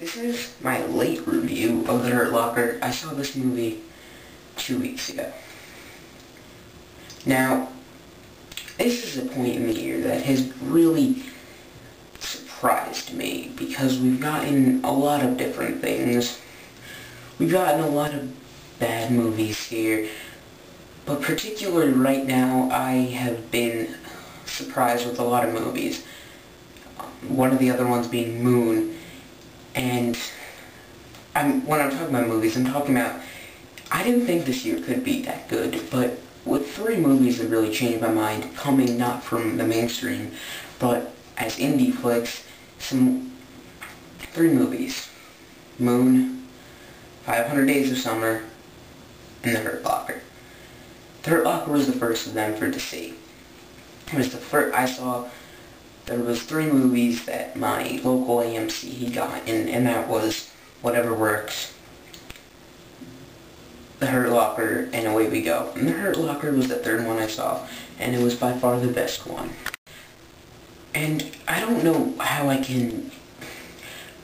This is my late review of The Hurt Locker. I saw this movie two weeks ago. Now, this is a point in the year that has really surprised me because we've gotten a lot of different things. We've gotten a lot of bad movies here, but particularly right now I have been surprised with a lot of movies. One of the other ones being Moon, and I'm, when I'm talking about movies, I'm talking about, I didn't think this year could be that good, but with three movies that really changed my mind, coming not from the mainstream, but as indie flicks, some three movies. Moon, 500 Days of Summer, and The Hurt Locker. The Hurt Locker was the first of them for to see. It was the first, I saw, there was three movies that my local AMC he got, and, and that was Whatever Works, The Hurt Locker, and Away We Go. And The Hurt Locker was the third one I saw, and it was by far the best one. And I don't know how I can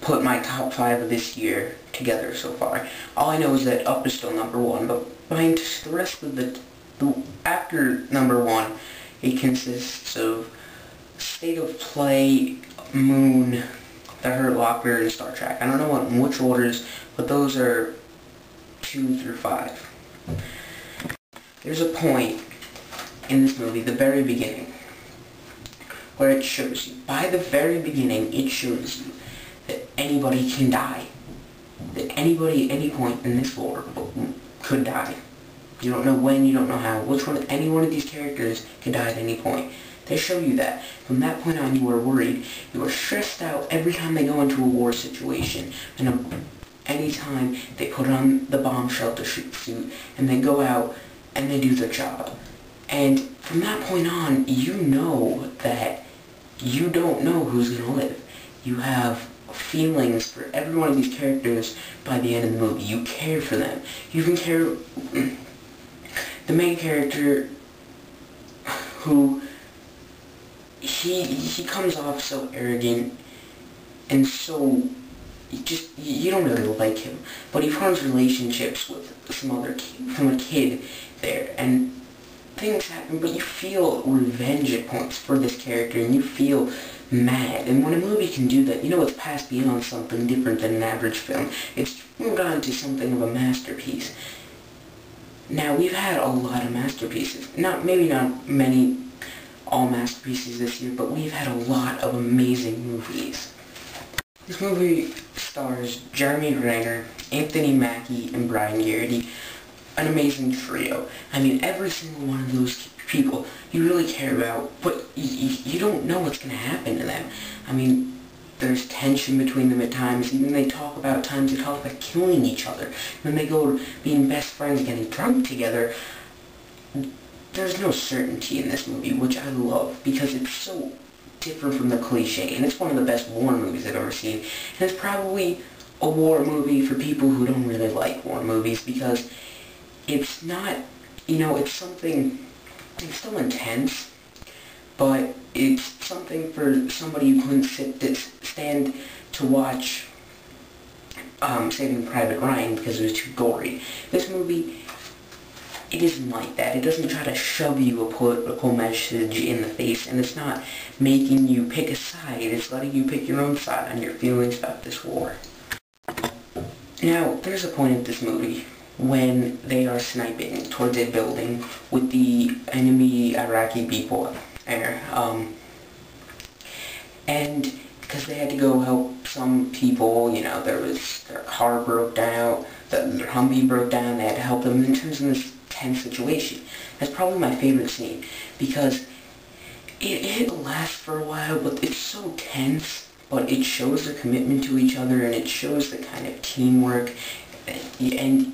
put my top five of this year together so far. All I know is that Up is still number one, but the rest of the, the after number one, it consists of State of Play, Moon, The Hurt Locker, and Star Trek. I don't know what, which orders, but those are two through five. There's a point in this movie, the very beginning, where it shows you, by the very beginning, it shows you that anybody can die. That anybody at any point in this world could die. You don't know when, you don't know how. Which one, any one of these characters can die at any point. They show you that. From that point on, you are worried. You are stressed out every time they go into a war situation. And um, any time they put on the bomb shelter suit and they go out and they do their job. And from that point on, you know that you don't know who's going to live. You have feelings for every one of these characters by the end of the movie. You care for them. You even care... the main character who... He, he comes off so arrogant and so just you don't really like him, but he forms relationships with some other kid, from a kid there, and things happen, but you feel revenge at points for this character, and you feel mad. And when a movie can do that, you know it's passed beyond something different than an average film. It's moved on to something of a masterpiece. Now, we've had a lot of masterpieces. Not Maybe not many all masterpieces this year, but we've had a lot of amazing movies. This movie stars Jeremy Renner, Anthony Mackie, and Brian Geraghty. An amazing trio. I mean, every single one of those people you really care about, but you, don't know what's going to happen to them. I mean, there's tension between them at times. Even they talk about times they talk about killing each other. When they go being best friends, getting drunk together. There's no certainty in this movie, which I love because it's so different from the cliche, and it's one of the best war movies I've ever seen. And it's probably a war movie for people who don't really like war movies because it's not, you know, it's something, it's still intense, but it's something for somebody who couldn't sit, stand to watch um, Saving Private Ryan because it was too gory. This movie it isn't like that. It doesn't try to shove you a political message in the face, and it's not making you pick a side. It's letting you pick your own side on your feelings about this war. Now, there's a point in this movie when they are sniping towards a building with the enemy Iraqi people there. Um, and because they had to go help some people, you know, there was, their car broke down, their Humvee broke down, they had to help them in terms of this tense situation. That's probably my favorite scene because it, it lasts for a while, but it's so tense, but it shows their commitment to each other and it shows the kind of teamwork and, and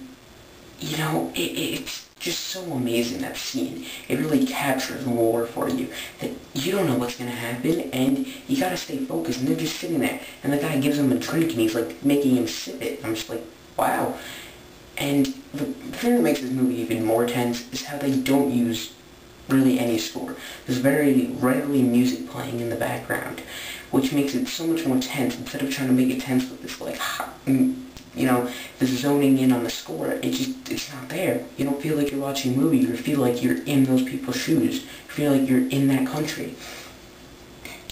you know, it, it's just so amazing, that scene. It really captures war for you. That you don't know what's to happen, and you got to stay focused, and they're just sitting there. And the guy gives him a drink, and he's, like, making him sip it. I'm just like, wow. And the thing that makes this movie even more tense is how they don't use really any score. There's very rarely music playing in the background. which makes it so much more tense instead of trying to make it tense with this like mm, you know the zoning in on the score it just it's not there. You don't feel like you're watching a movie you feel like you're in those people's shoes you feel like you're in that country.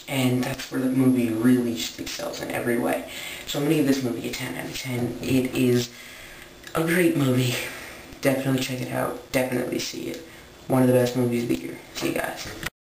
And that's where the movie really excels in every way. So I'm gonna give this movie a 10 out of 10 it is a great movie. Definitely check it out. Definitely see it. One of the best movies of the year. See you guys